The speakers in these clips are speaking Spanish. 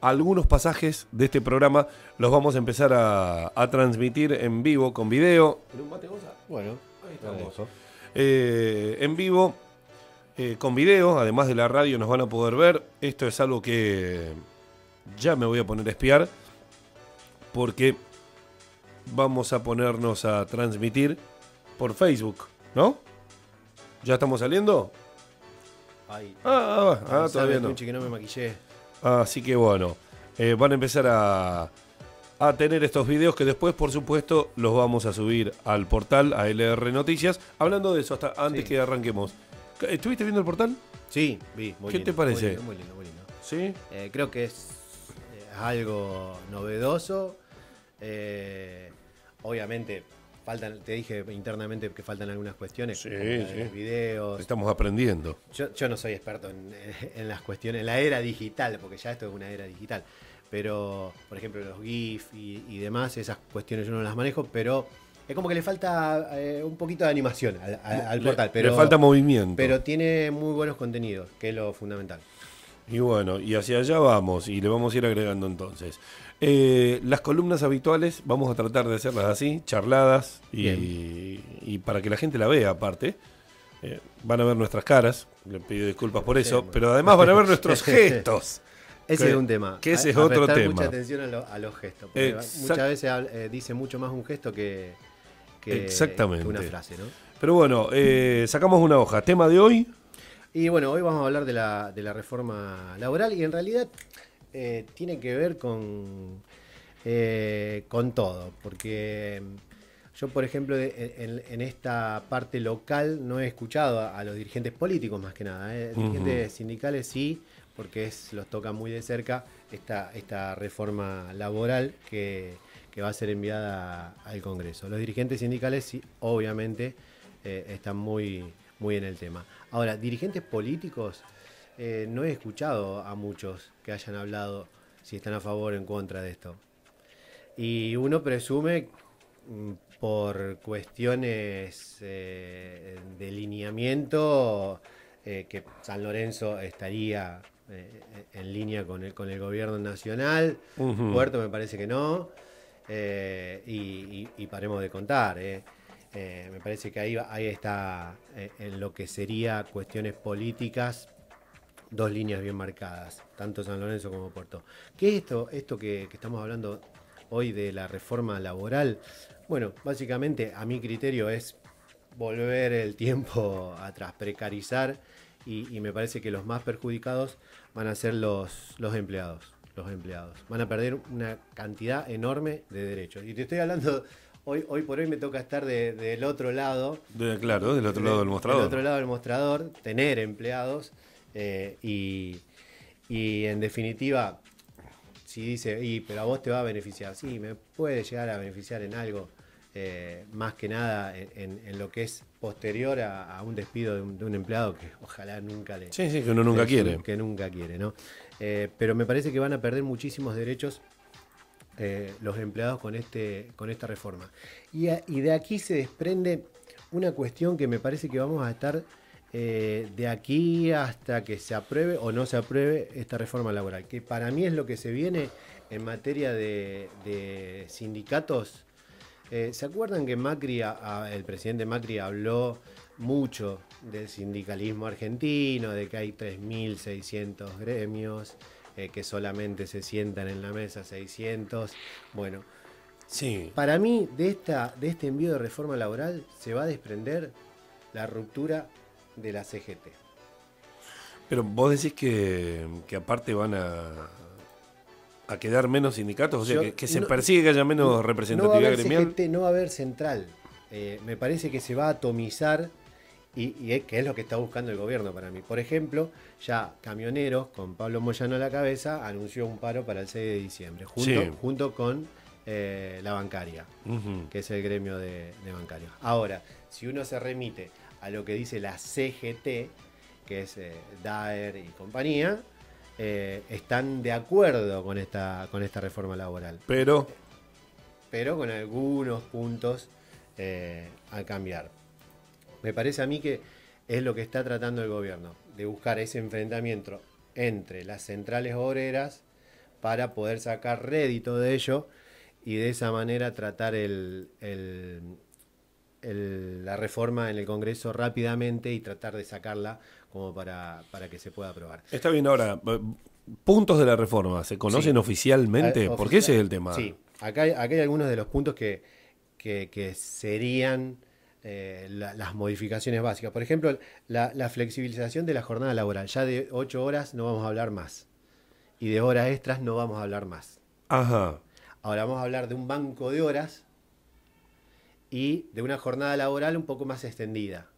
algunos pasajes de este programa los vamos a empezar a, a transmitir en vivo con video. Bueno, Ahí estamos. Eh, en vivo, eh, con video, además de la radio nos van a poder ver. Esto es algo que ya me voy a poner a espiar porque vamos a ponernos a transmitir por Facebook, ¿no? ¿Ya estamos saliendo? Ay, Ah, ah, ah, todavía no. Que no me maquillé. Así que bueno, eh, van a empezar a, a tener estos videos que después, por supuesto, los vamos a subir al portal, a LR Noticias. Hablando de eso, hasta antes Sí. que arranquemos. ¿Estuviste viendo el portal? Sí, vi. Muy ¿Qué lindo, te parece? Muy lindo, muy lindo. muy lindo. Sí. Eh, creo que es, eh, algo novedoso. Eh, obviamente, faltan, te dije internamente que faltan algunas cuestiones. Sí, sí. los videos. Estamos aprendiendo. Yo, yo no soy experto en, en las cuestiones, en la era digital, porque ya esto es una era digital. Pero, por ejemplo, los GIF y, y demás, esas cuestiones yo no las manejo, pero es como que le falta eh, un poquito de animación al, al- al Le- portal. Pero, le falta movimiento. pero tiene muy buenos contenidos, que es lo fundamental. Y bueno, y hacia allá vamos, y le vamos a ir agregando entonces. Eh, las columnas habituales vamos a tratar de hacerlas así, charladas, y, y para que la gente la vea aparte. Eh, van a ver nuestras caras, le pido disculpas por eso, pero además van a ver nuestros gestos. Ese Que- es un tema. que ese A- es otro tema. mucha atención a, lo- a los gestos. porque Exact- muchas veces eh, dice mucho más un gesto que, que- Exactamente. que una frase, ¿no? Pero bueno, eh, sacamos una hoja. Tema de hoy, Y bueno, hoy vamos a hablar de la, de la reforma laboral y en realidad eh, tiene que ver con, eh, con todo, porque mm, yo, por ejemplo, de- en, en esta parte local no he escuchado a, a los dirigentes políticos más que nada, ¿eh? Dirigentes sindicales sí, porque es, los toca muy de cerca esta, esta reforma laboral que, que va a ser enviada al Congreso. Los dirigentes sindicales sí, obviamente, eh, están muy, muy en el tema. Ahora, dirigentes políticos, eh, no he escuchado a muchos que hayan hablado si están a favor o en contra de esto. Y uno presume mm, por cuestiones eh, de lineamiento eh, que San Lorenzo estaría en línea con el, con el gobierno nacional. Puerto me parece que no. Y, y- y paremos de contar. Eh. Me parece que ahí, está eh, en lo que sería cuestiones políticas dos líneas bien marcadas, tanto San Lorenzo como Puerto. ¿Qué es esto, esto que, que estamos hablando hoy de la reforma laboral? Bueno, básicamente a mi criterio es volver el tiempo atrás, precarizar y, y me parece que los más perjudicados van a ser los, los empleados. Los empleados van a perder una cantidad enorme de derechos. Y te estoy hablando, hoy, hoy por hoy me toca estar de- del otro lado, de- claro, del otro lado del mostrador. del otro lado del mostrador, tener empleados eh, y, y en definitiva, si dice, y, pero a vos te va a beneficiar, sí, me puede llegar a beneficiar en algo, eh, más que nada en, en- en lo que es posterior a, a un despido de un, de un empleado que ojalá nunca le... Sí, sí, que uno nunca le- quiere. Que nunca quiere, ¿no? Eh, pero me parece que van a perder muchísimos derechos eh, los empleados con, este, con esta reforma. Y, de aquí se desprende una cuestión que me parece que vamos a estar eh, de aquí hasta que se apruebe o no se apruebe esta reforma laboral, que para mí es lo que se viene en materia de, sindicatos. Eh, ¿Se acuerdan que Macri, el presidente Macri habló mucho del sindicalismo argentino, de que hay 3.600 gremios, eh, que solamente se sientan en la mesa 600? Bueno, Sí. para mí, de, esta, de este envío de reforma laboral se va a desprender la ruptura de la CGT. Pero vos decís que, que aparte van a, a quedar menos sindicatos, o sea, Yo- que, que se no- persigue que haya menos no va a representatividad haber gremial. CGT, no va a haber central. Eh, me parece que se va a atomizar y, y es, que es lo que está buscando el gobierno para mí. Por ejemplo, ya Camioneros, con Pablo Moyano a la cabeza, anunció un paro para el 6 de diciembre, junto, Sí. junto con eh, la bancaria. Que es el gremio de, de bancarios. Ahora, si uno se remite a lo que dice la CGT, que es eh, Daer y compañía, eh, están de acuerdo con esta, con esta reforma laboral, Pero, pero con algunos puntos a cambiar. Me parece a mí que es lo que está tratando el gobierno, de buscar ese enfrentamiento entre las centrales obreras para poder sacar rédito de ello y de esa manera tratar el, la reforma en el Congreso rápidamente y tratar de sacarla como para, para que se pueda aprobar. Está bien, ahora, puntos de la reforma, ¿se conocen oficialmente? Eh, Porque ese es el tema. Sí, acá hay, hay algunos de los puntos que, que, serían eh, las modificaciones básicas. Por ejemplo, la, la, flexibilización de la jornada laboral. Ya de 8 horas no vamos a hablar más. Y de horas extras no vamos a hablar más. Ajá. Ahora vamos a hablar de un banco de horas y de una jornada laboral un poco más extendida.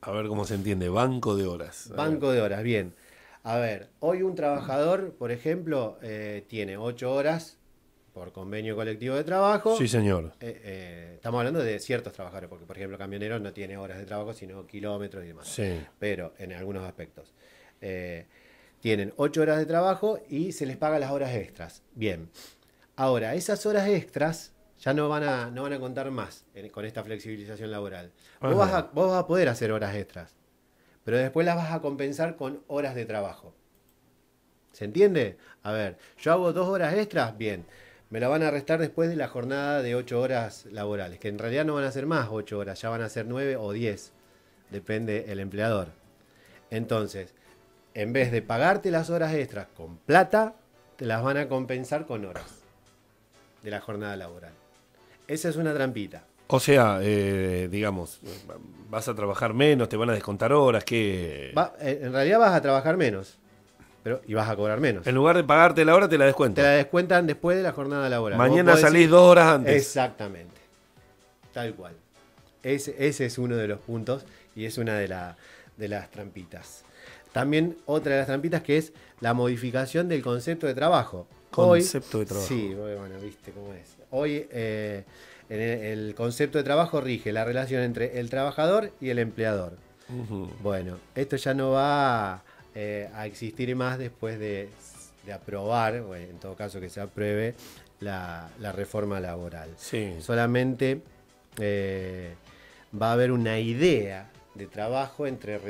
A ver cómo se entiende, banco de horas. banco de horas, bien. A ver, hoy un trabajador, por ejemplo, eh, tiene ocho horas por convenio colectivo de trabajo. Sí, señor. Eh, eh, estamos hablando de ciertos trabajadores, porque por ejemplo camionero no tiene horas de trabajo, sino kilómetros y demás. Sí. Pero en algunos aspectos. tienen ocho horas de trabajo y se les paga las horas extras. Bien. Ahora, esas horas extras ya no van a, no van a contar más con esta flexibilización laboral. Vos vas, a, vos vas, a, poder hacer horas extras, pero después las vas a compensar con horas de trabajo. ¿Se entiende? A ver, yo hago dos horas extras, bien. Me la van a restar después de la jornada de ocho horas laborales, que en realidad no van a ser más ocho horas, ya van a ser nueve o diez, depende el empleador. Entonces, en vez de pagarte las horas extras con plata, te las van a compensar con horas de la jornada laboral. Esa es una trampita. O sea, eh, digamos, vas a trabajar menos, te van a descontar horas, que eh, en realidad vas a trabajar menos, pero y vas a cobrar menos. En lugar de pagarte la hora, te la descuentan. Te la descuentan después de la jornada laboral. Mañana salís dos horas antes. Exactamente. Tal cual. Ese, ese es uno de los puntos y es una de, de las trampitas. También otra de las trampitas que es la modificación del concepto de trabajo. Concepto de trabajo. Sí, bueno, viste cómo es. Hoy eh, el, concepto de trabajo rige la relación entre el trabajador y el empleador. Bueno, esto ya no va eh, a existir más después de, aprobar, en todo caso que se apruebe, la, reforma laboral. Sí. Solamente eh, va a haber una idea de trabajo entre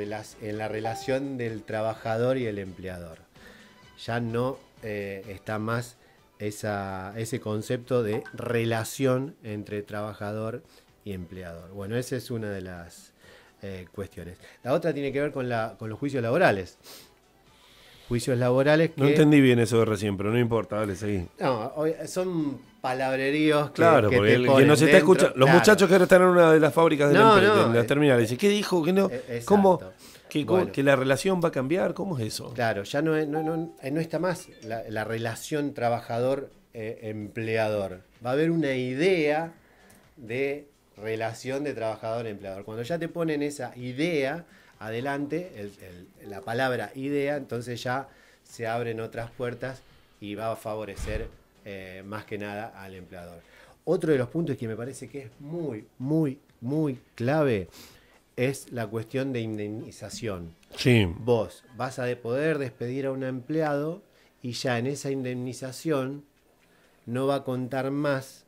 en la relación del trabajador y el empleador. Ya no eh, está más esa, ese concepto de relación entre trabajador y empleador. Bueno, esa es una de las eh, cuestiones. La otra tiene que ver con, la, con los juicios laborales. Juicios laborales que... No entendí bien eso de recién, pero no importa, dale, seguí. No, son palabreríos que, claro, porque el, que nos está escuchando, los muchachos que ahora están en una de las fábricas de, la, de las eh, terminales, ¿qué dijo? ¿Qué no? ¿Cómo? Que, la relación va a cambiar, ¿cómo es eso? Claro, ya no, no, no, no está más la, relación trabajador-empleador. va a haber una idea de relación de trabajador-empleador. Cuando ya te ponen esa idea adelante, la palabra idea, entonces ya se abren otras puertas y va a favorecer eh, más que nada al empleador. Otro de los puntos que me parece que es muy, muy, muy clave es la cuestión de indemnización. Sí. Vos vas a poder despedir a un empleado y ya en esa indemnización no va a contar más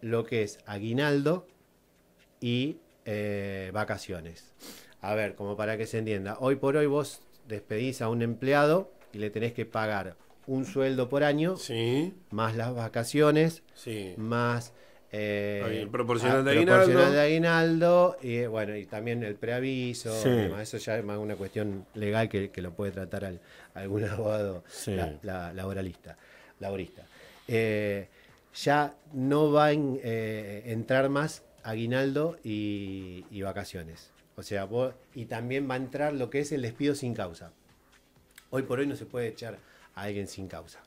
lo que es aguinaldo y eh, vacaciones. A ver, como para que se entienda, hoy por hoy vos despedís a un empleado y le tenés que pagar un sueldo por año, sí. más las vacaciones, sí. más eh, proporcional, de, aguinaldo. y bueno, y también el preaviso, eso ya es más una cuestión legal que, lo puede tratar al, algún abogado la, laboralista, laborista. Eh, ya no va a eh, entrar más aguinaldo y, vacaciones. O sea, y también va a entrar lo que es el despido sin causa. Hoy por hoy no se puede echar a alguien sin causa.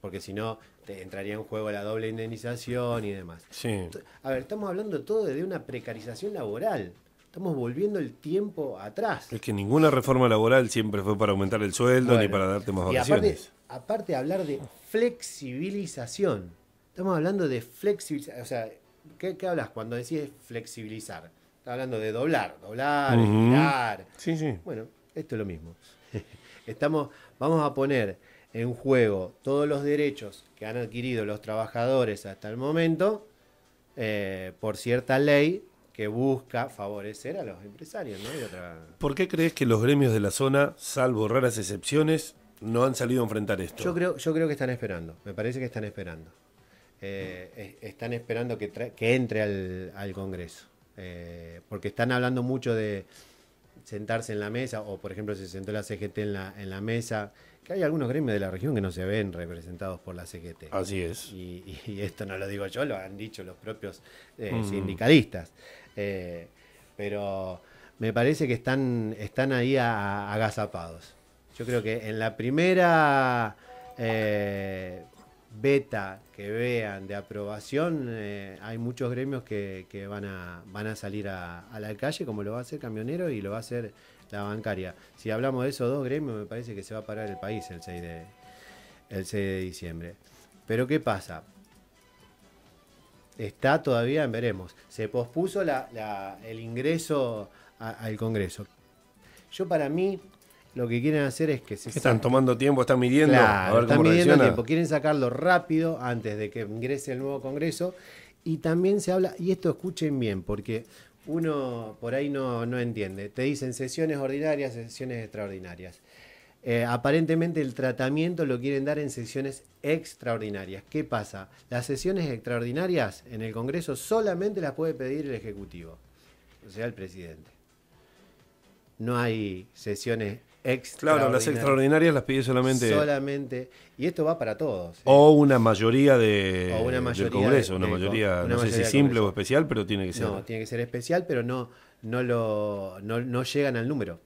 Porque si no, entraría en juego la doble indemnización y demás. Sí. A ver, estamos hablando todo de una precarización laboral. Estamos volviendo el tiempo atrás. Es que ninguna reforma laboral siempre fue para aumentar el sueldo ni para darte más vacaciones. Y aparte, de hablar de flexibilización. Estamos hablando de flexibilización. O sea, ¿qué, hablas cuando decís flexibilizar? Estás hablando de doblar, doblar, estirar. Sí, sí. Bueno, esto es lo mismo. Estamos, vamos a poner en juego todos los derechos que han adquirido los trabajadores hasta el momento eh, por cierta ley que busca favorecer a los empresarios. ¿no? ¿Por qué crees que los gremios de la zona, salvo raras excepciones, no han salido a enfrentar esto. Yo creo, yo creo que están esperando, me parece que están esperando. Eh, están esperando que, que entre al, al Congreso, eh, porque están hablando mucho de sentarse en la mesa, o por ejemplo se sentó la CGT en la, en la mesa, que hay algunos gremios de la región que no se ven representados por la CGT. Así es. Y, esto no lo digo yo, lo han dicho los propios eh, mm. sindicalistas. Pero me parece que están, están ahí agazapados. Yo creo que en la primera eh, beta que vean de aprobación, eh, hay muchos gremios que, van, a, van a salir a, la calle, como lo va a hacer Camionero y lo va a hacer la bancaria. Si hablamos de esos dos gremios, me parece que se va a parar el país el 6 de, el 6 de diciembre. Pero ¿qué pasa? Está todavía veremos. Se pospuso el ingreso al Congreso. Yo para mí lo que quieren hacer es que se están tomando tiempo, están midiendo, están midiendo tiempo, quieren sacarlo rápido antes de que ingrese el nuevo Congreso y también se habla y esto escuchen bien porque uno por ahí no, entiende. Te dicen sesiones ordinarias, sesiones extraordinarias. Eh, aparentemente el tratamiento lo quieren dar en sesiones extraordinarias. ¿Qué pasa? Las sesiones extraordinarias en el Congreso solamente las puede pedir el Ejecutivo, o sea, el presidente. No hay sesiones Claro, las extraordinarias las pide solamente. Solamente. Y esto va para todos. ¿eh? O una mayoría, de, del Congreso, una mayoría, no sé si simple o especial, pero tiene que ser. No, tiene que ser especial, pero no, no, lo, no, llegan al número.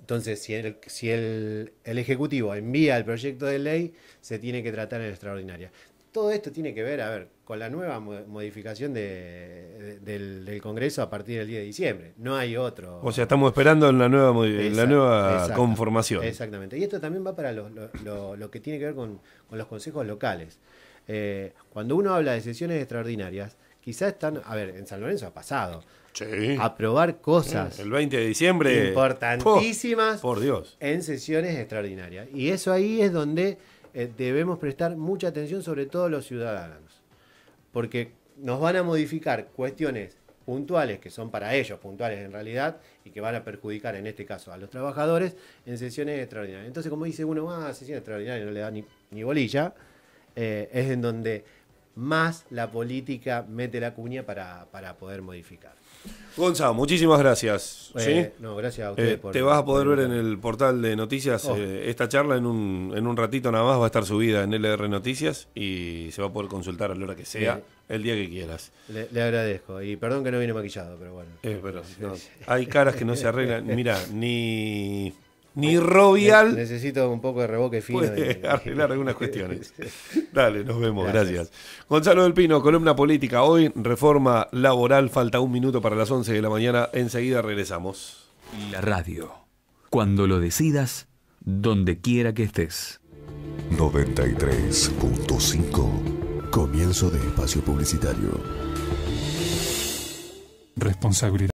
Entonces, si, el, si el, el, Ejecutivo envía el proyecto de ley, se tiene que tratar en extraordinaria todo esto tiene que ver, a ver, con la nueva modificación del, Congreso a partir del 10 de diciembre. No hay otro. O sea, estamos esperando en la nueva, la nueva conformación. Exactamente. Y esto también va para lo, que tiene que ver con, los consejos locales. Eh, cuando uno habla de sesiones extraordinarias, quizás están, a ver, en San Lorenzo ha pasado. Sí. Aprobar cosas. El 20 de diciembre. Importantísimas. por Dios. En sesiones extraordinarias. Y eso ahí es donde eh, debemos prestar mucha atención, sobre todo los ciudadanos, porque nos van a modificar cuestiones puntuales, que son para ellos puntuales en realidad, y que van a perjudicar en este caso a los trabajadores en sesiones extraordinarias. Entonces, como dice uno, ah, sesión extraordinaria no le da ni, ni bolilla, eh, es en donde más la política mete la cuña para, para poder modificar. Gonzalo, muchísimas gracias. Eh, no, gracias a ustedes. Eh, te vas a poder ver en el portal de noticias oh. eh, esta charla en un, en un ratito nada más, va a estar subida en LR Noticias y se va a poder consultar a la hora que sea, el día que quieras. Le, agradezco y perdón que no viene maquillado, pero bueno. hay caras que no se arreglan, mira, ni ni Robial. necesito un poco de reboque fino. Puede arreglar algunas cuestiones. Dale, nos vemos, gracias. Gonzalo del Pino, columna política. Hoy, reforma laboral, falta un minuto para las 11 de la mañana. Enseguida regresamos. La radio. Cuando lo decidas, donde quiera que estés. 93.5. Comienzo de espacio publicitario. Responsabilidad.